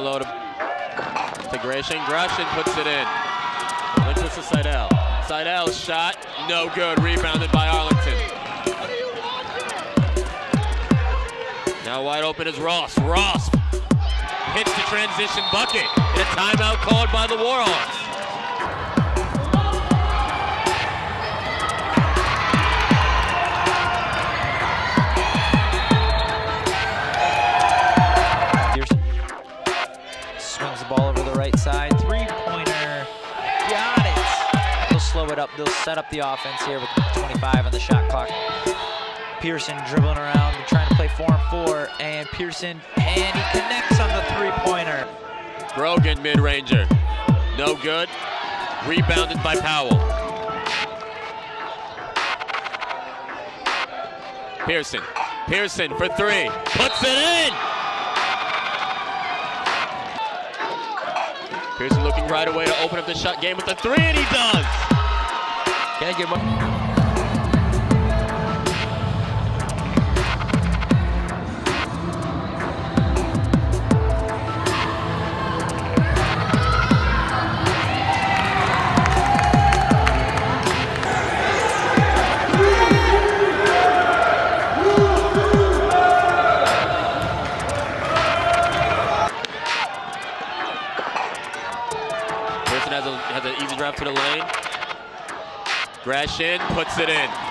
Low to, to Gresham. Gresham puts it in. Links to Seidel. Seidel's shot, no good. Rebounded by Arlington. Now wide open is Ross. Ross hits the transition bucket. And a timeout called by the Warhawks. Swings the ball over the right side. Three-pointer. Got it. They'll slow it up. They'll set up the offense here with 25 on the shot clock. Pearson dribbling around, trying to play four and four, and Pearson, and he connects on the three-pointer. Brogan mid-ranger. No good. Rebounded by Powell. Pearson. Pearson for three. Puts it in! Pearson looking right away to open up the shot game with the three, and he does! Can I get one? Pearson has, a, has an easy drive to the lane. Gresham puts it in.